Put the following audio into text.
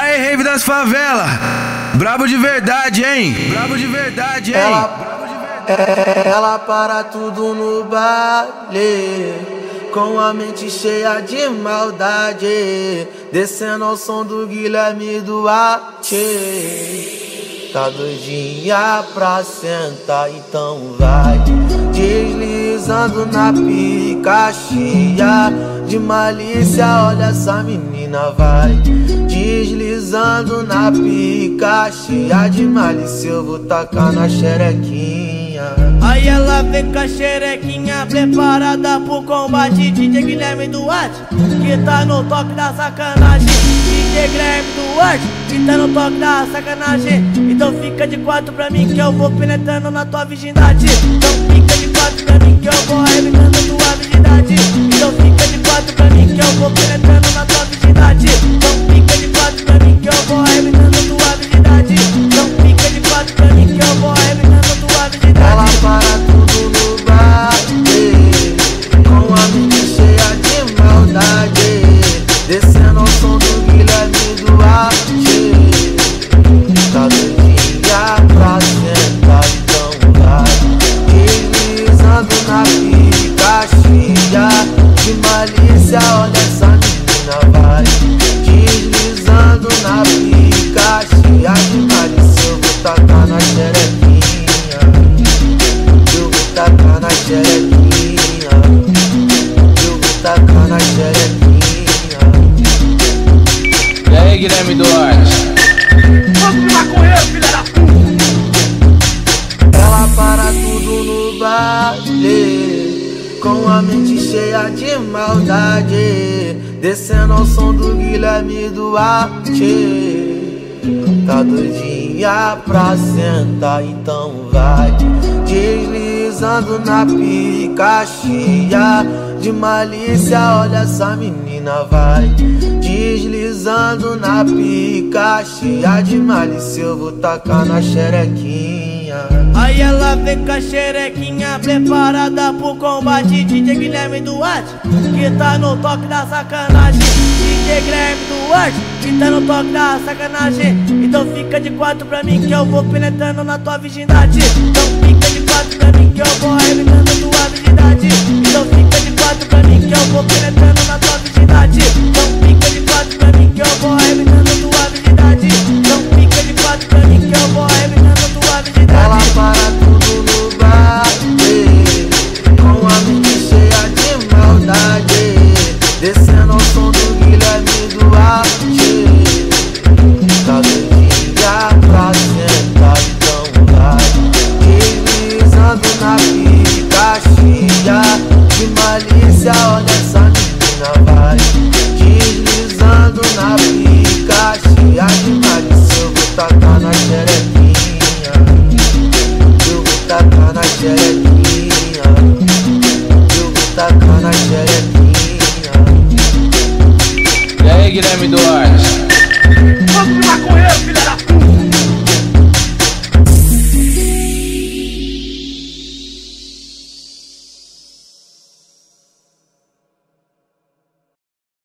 Aí, rave das favelas, brabo de verdade, hein? Brabo de verdade, hein? Ela, ela para tudo no baile, com a mente cheia de maldade, descendo ao som do Guilherme Duarte. Tá doidinha pra sentar, então vai. Deslizando na pica cheia De malícia, olha essa menina vai. Deslizando na pica cheia De malícia, eu vou tacar na xerequinha. Aí ela vem com a xerequinha preparada pro combate. DJ Guilherme Duarte Que tá no toque da sacanagem DJ Guilherme Duarte que tá no toque da sacanagem. Então fica de quatro pra mim que eu vou penetrando na tua virgindade. Então fica de quatro pra mim que eu vou arrebentando tua virgindade. Então fica de De malícia, olha essa menina vai. Deslizando na pica cheia de malícia Eu vou tacar na xerequinha. Eu vou tacar na xerequinha. Eu vou tacar na xerequinha. E aí, Guilherme Duarte? Ela Com a mente cheia de maldade Descendo ao som do Guilherme Duarte. Tá doidinha pra sentar, então vai Deslizando na pica cheia De malícia, olha essa menina vai Deslizando na pica cheia de malícia. Eu vou tacar na xerequinha Aí ela vem com a xerequinha preparada pro combate DJ Guilherme Duarte Que tá no toque da sacanagem. DJ Guilherme Duarte Que tá no toque da sacanagem. Então fica de quatro pra mim que eu vou penetrando na tua virgindade. Então fica de quatro pra mim que eu vou arrebentando tua virgindade. Então fica de quatro pra mim especial dessa menina vai Deslizando na pica de animalice eu vou tacar tá na xerequinha. Eu vou tacar na xerequinha. Eu vou tacar na xerequinha. E aí Guilherme Duarte?